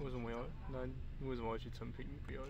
为什么要那为什么要去成品不要